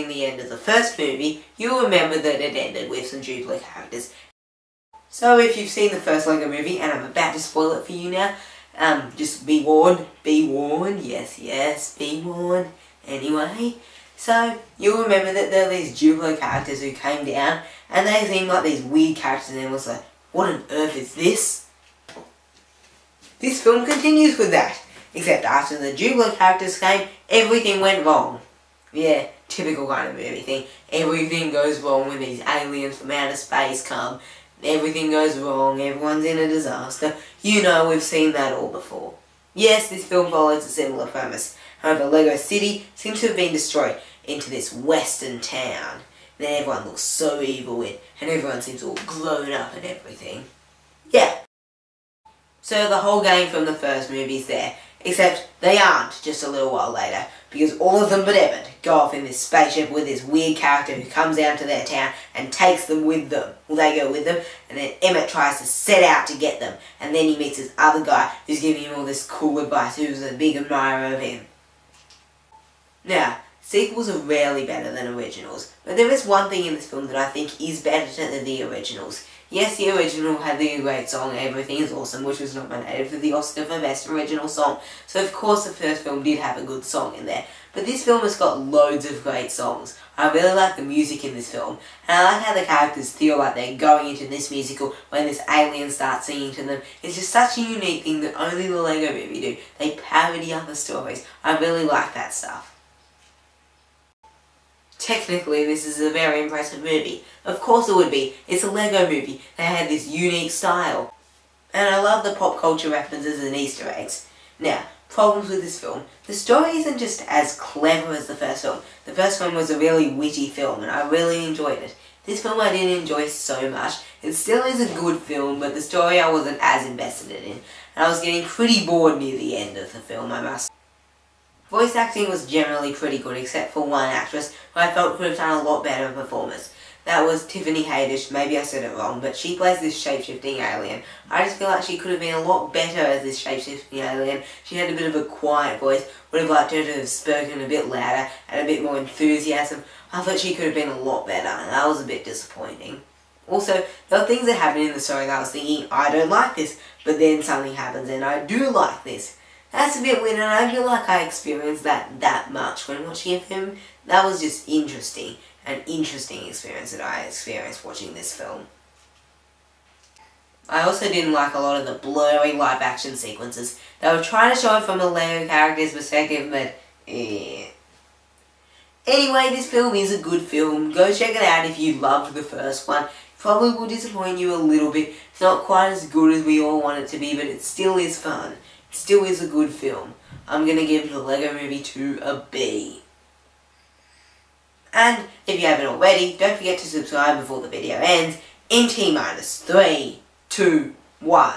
seen the end of the first movie, you'll remember that it ended with some duplicate characters. So if you've seen the first Lego movie, and I'm about to spoil it for you now, um, just be warned, be warned, yes, yes, be warned. Anyway, so you'll remember that there were these duplicate characters who came down, and they seemed like these weird characters, and it was like, what on earth is this? This film continues with that, except after the duplicate characters came, everything went wrong. Yeah, typical kind of movie thing. Everything goes wrong when these aliens from outer space come. Everything goes wrong, everyone's in a disaster. You know, we've seen that all before. Yes, this film follows a similar premise. However, Lego City seems to have been destroyed into this western town. Then everyone looks so evil in, and everyone seems all grown up and everything. Yeah. So the whole game from the first movie's there, except they aren't just a little while later, because all of them but Emmet go off in this spaceship with this weird character who comes down to their town and takes them with them. Well, they go with them, and then Emmet tries to set out to get them, and then he meets this other guy who's giving him all this cool advice, who's a big admirer of him. Now, sequels are rarely better than originals, but there is one thing in this film that I think is better than the originals. Yes, the original had the great song Everything is Awesome, which was nominated for the Oscar for Best Original Song, so of course the first film did have a good song in there. But this film has got loads of great songs. I really like the music in this film, and I like how the characters feel like they're going into this musical when this alien starts singing to them. It's just such a unique thing that only the Lego movie do. They parody other stories. I really like that stuff. Technically, this is a very impressive movie. Of course it would be. It's a Lego movie. They had this unique style. And I love the pop culture references and Easter eggs. Now, problems with this film. The story isn't just as clever as the first film. The first film was a really witty film and I really enjoyed it. This film I didn't enjoy so much. It still is a good film, but the story I wasn't as invested in. And I was getting pretty bored near the end of the film, I must Voice acting was generally pretty good except for one actress who I felt could have done a lot better performance. That was Tiffany Haddish, maybe I said it wrong, but she plays this shape-shifting alien. I just feel like she could have been a lot better as this shape-shifting alien. She had a bit of a quiet voice, would have liked her to have spoken a bit louder and a bit more enthusiasm. I thought she could have been a lot better, and that was a bit disappointing. Also, there are things that happened in the story that I was thinking, I don't like this, but then something happens and I do like this. That's a bit weird and I feel like I experienced that that much when watching a film. That was just interesting. An interesting experience that I experienced watching this film. I also didn't like a lot of the blurry live action sequences. They were trying to show it from a Lego character's perspective, but eh. Anyway, this film is a good film. Go check it out if you loved the first one. Probably will disappoint you a little bit. It's not quite as good as we all want it to be, but it still is fun still is a good film. I'm going to give the Lego Movie 2 a B. And if you haven't already, don't forget to subscribe before the video ends in T minus 3, 2, 1.